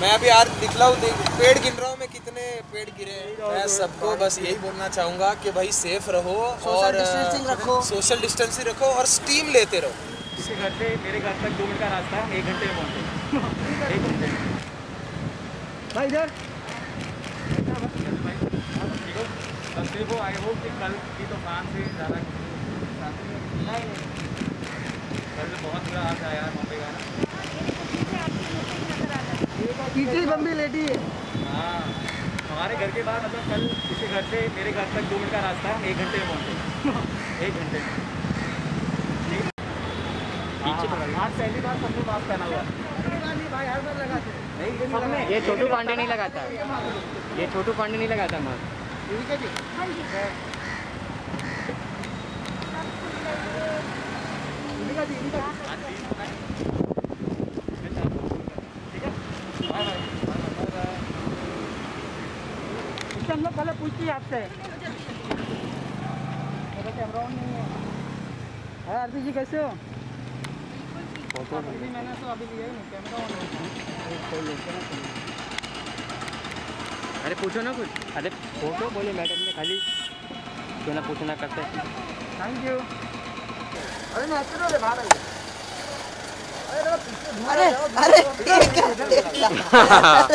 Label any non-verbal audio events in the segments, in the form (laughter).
मैं अभी यार दिखला हूँ पेड़ गिन रहा हूँ मैं कितने पेड़ गिरे मैं सबको बस यही बोलना चाहूँगा कि भाई सेफ़ रहो और डिस्टेंसिंग रखो। सोशल डिस्टेंसिंग रखो और स्टीम लेते रहो। इसके घर से मेरे घर तक दो मिनट का रास्ता है एक घंटे में पहुँचे (laughs) एक घंटे। भाई इधर। ठीक हो? आई होप कि कल की दुकान से ज़्यादा नहीं नहीं कल तो बहुत बुरा हाल था यार मुंबई का ना तीसरी बम्बी लेटी है हाँ हमारे घर के बाहर मतलब कल इसके घर से मेरे घर तक दो मिनट का रास्ता है एक घंटे में पहुँचे। (laughs) एक घंटे में। आज पहली बार सबको मास्क पहना हुआ। भाई हर बार लगाते नहीं ये ये छोटू पांडे नहीं लगाता। ये छोटू पांडे नहीं लगाता मास्क। इससे हम लोग पहले पूछती है आपसे। मेरा कैमरा ऑन नहीं है। हाँ आरती जी कैसे हो? अभी मैंने तो अभी लिया ही नहीं कैमरा ऑन है अरे पूछो ना कुछ। अरे फ़ोटो बोले मैडम ने खाली। क्यों ना पूछना करते। थैंक यू अरे नेचुरल है। बाहर अरे अरे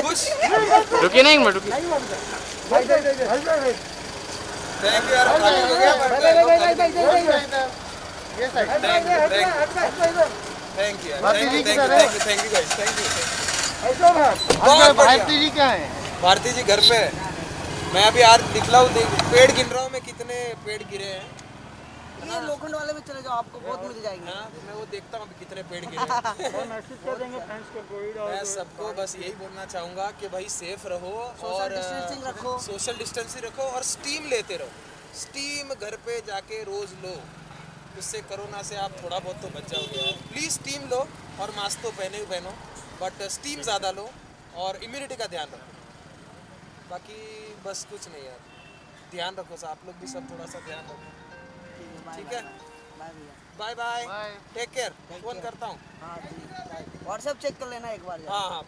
खुश (laughs) (laughs) (laughs) रुकिए थैंक यू यार हो गया भाई, भाई, भाई, भाई, भाई, you, thank thank you thank you thank you thank you thank you guys thank you बहुत भारती जी क्या है भारती जी घर पे है। मैं अभी यार दिखला हूँ पेड़ गिन रहा हूँ मैं कितने पेड़ गिरे हैं। ये लोखंड वाले में चले जाओ आपको बहुत मिल जाएँगे। हाँ मैं वो देखता हूँ कितने पेड़ गिरे हैं। (laughs) मैसेज कर देंगे फ्रेंड्स को मैं सबको बस यही बोलना चाहूँगा कि भाई सेफ़ रहो और डिस्टेंसिंग रखो। सोशल डिस्टेंसिंग रखो और स्टीम लेते रहो। स्टीम घर पे जाके रोज लो। उससे कोरोना से आप थोड़ा बहुत तो बच जाओगे। प्लीज़ स्टीम लो और मास्क तो पहने ही पहनो बट स्टीम ज़्यादा लो और इम्यूनिटी का ध्यान रखो। बाकी बस कुछ नहीं यार। ध्यान रखो सा आप लोग भी सब थोड़ा सा ध्यान रखो। ठीक है। Bye bye bye take care phone करता हूँ। हाँ व्हाट्सएप चेक कर लेना एक बार हाँ हाँ